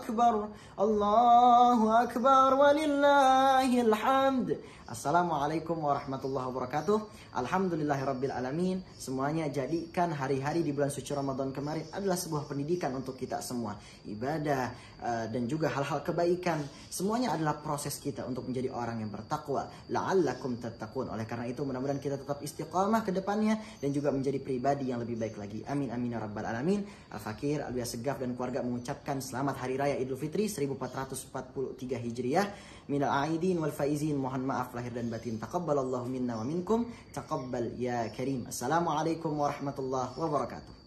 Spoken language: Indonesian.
أكبر الله أكبر ولله الحمد Assalamualaikum warahmatullahi wabarakatuh Alhamdulillahirabbil alamin Semuanya jadikan hari-hari di bulan suci Ramadan kemarin adalah sebuah pendidikan untuk kita semua Ibadah uh, dan juga hal-hal kebaikan Semuanya adalah proses kita untuk menjadi orang yang bertakwa La'allakum tattaqun Oleh karena itu mudah-mudahan kita tetap istiqamah ke depannya Dan juga menjadi pribadi yang lebih baik lagi Amin amin ya rabbal alamin Al-Fakir, Alwiyah Segaf dan keluarga mengucapkan selamat hari raya Idul Fitri 1443 Hijriah Minal aidin wal faizin Mohon maaf lahir dan batin. Taqabbalallahu minna wa minkum. Taqabbal ya karim. Assalamualaikum warahmatullahi wabarakatuh.